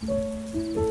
Música